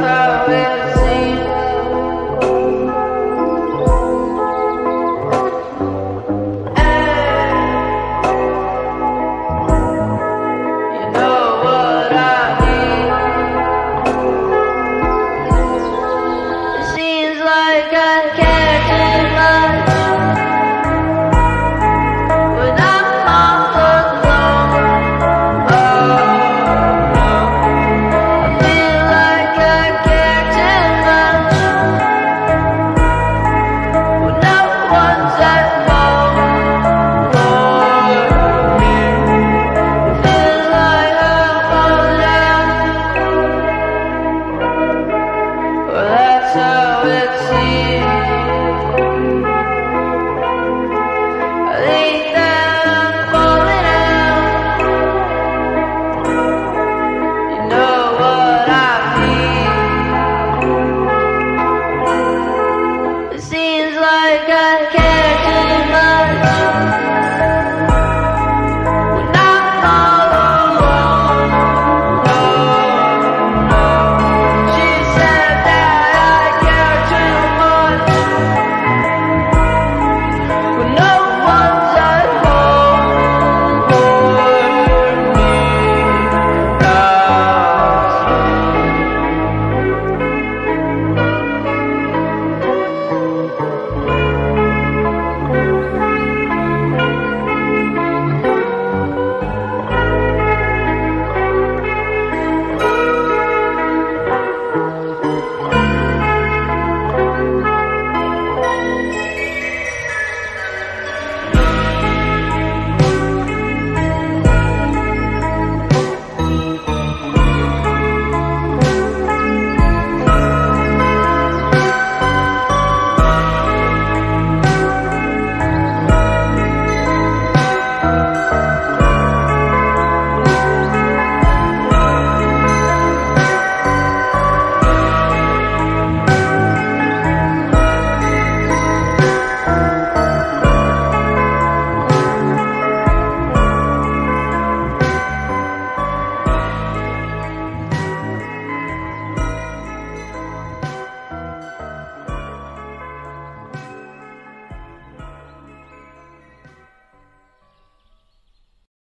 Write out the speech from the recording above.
Save see.